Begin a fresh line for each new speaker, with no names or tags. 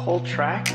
whole track.